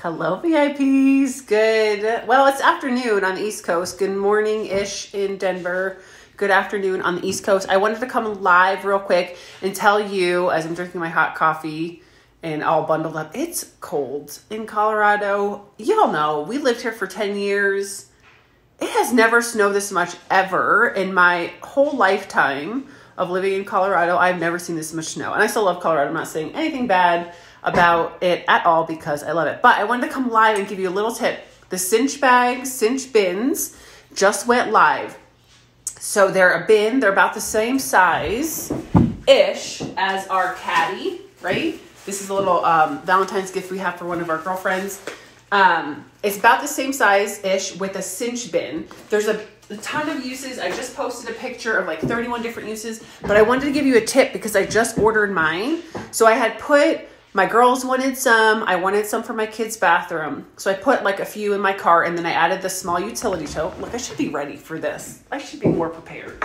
Hello, VIPs. Good. Well, it's afternoon on the East Coast. Good morning ish in Denver. Good afternoon on the East Coast. I wanted to come live real quick and tell you as I'm drinking my hot coffee and all bundled up, it's cold in Colorado. Y'all know we lived here for 10 years. It has never snowed this much ever in my whole lifetime of living in Colorado. I've never seen this much snow. And I still love Colorado. I'm not saying anything bad about it at all because I love it. But I wanted to come live and give you a little tip. The cinch bags, cinch bins just went live. So they're a bin, they're about the same size ish as our caddy, right? This is a little um, Valentine's gift we have for one of our girlfriends. Um, it's about the same size ish with a cinch bin. There's a, a ton of uses. I just posted a picture of like 31 different uses, but I wanted to give you a tip because I just ordered mine. So I had put my girls wanted some. I wanted some for my kids' bathroom. So I put like a few in my car and then I added the small utility tote. Look, I should be ready for this. I should be more prepared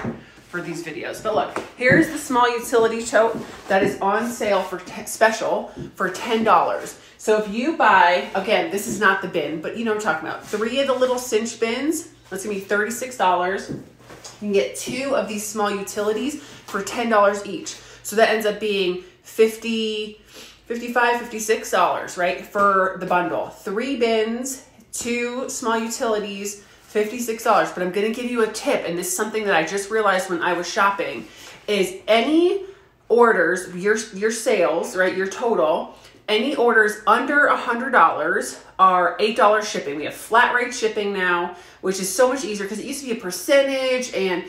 for these videos. But look, here's the small utility tote that is on sale for special for $10. So if you buy, again, this is not the bin, but you know I'm talking about. Three of the little cinch bins, that's gonna be $36. You can get two of these small utilities for $10 each. So that ends up being 50 55 $56, right, for the bundle. Three bins, two small utilities, $56. But I'm going to give you a tip, and this is something that I just realized when I was shopping, is any orders, your, your sales, right, your total, any orders under $100 are $8 shipping. We have flat rate shipping now, which is so much easier because it used to be a percentage and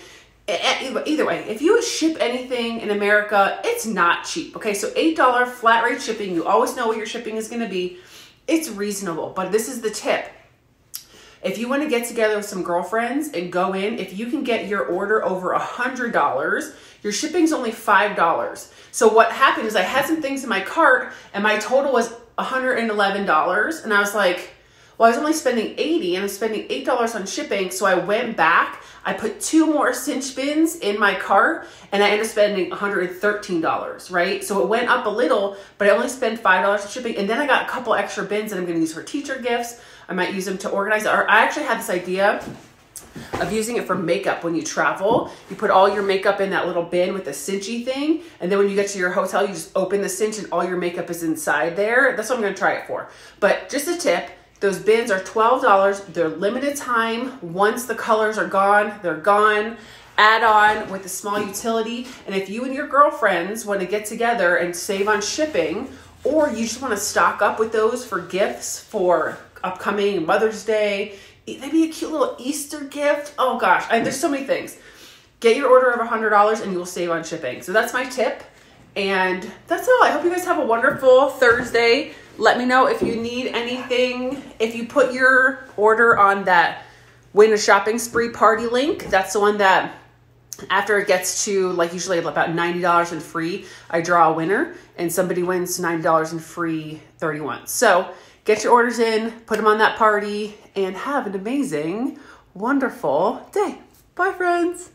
either way, if you ship anything in America, it's not cheap. Okay, so $8 flat rate shipping, you always know what your shipping is gonna be. It's reasonable, but this is the tip. If you want to get together with some girlfriends and go in, if you can get your order over a $100, your shipping's only $5. So what happened is I had some things in my cart and my total was $111 and I was like, well, I was only spending 80 and I'm spending $8 on shipping. So I went back, I put two more cinch bins in my cart and I ended up spending $113, right? So it went up a little, but I only spent $5 on shipping. And then I got a couple extra bins that I'm gonna use for teacher gifts. I might use them to organize. Or I actually had this idea of using it for makeup when you travel. You put all your makeup in that little bin with the cinchy thing, and then when you get to your hotel, you just open the cinch and all your makeup is inside there. That's what I'm gonna try it for. But just a tip, those bins are $12. They're limited time. Once the colors are gone, they're gone. Add on with the small utility. And if you and your girlfriends want to get together and save on shipping, or you just want to stock up with those for gifts for upcoming Mother's Day, maybe a cute little Easter gift. Oh gosh, I, there's so many things. Get your order of $100 and you will save on shipping. So that's my tip. And that's all. I hope you guys have a wonderful Thursday. Let me know if you need anything. If you put your order on that win a shopping spree party link, that's the one that after it gets to like usually about $90 and free, I draw a winner and somebody wins $90 and free 31. So get your orders in, put them on that party, and have an amazing, wonderful day. Bye, friends.